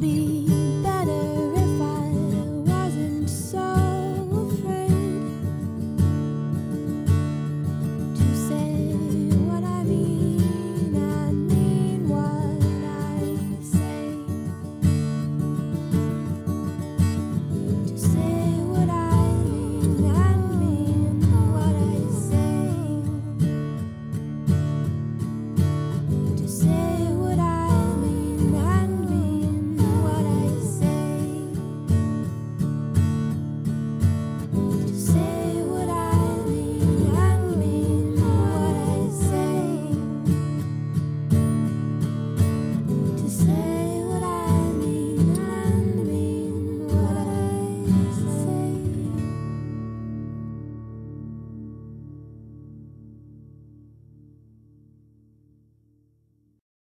be.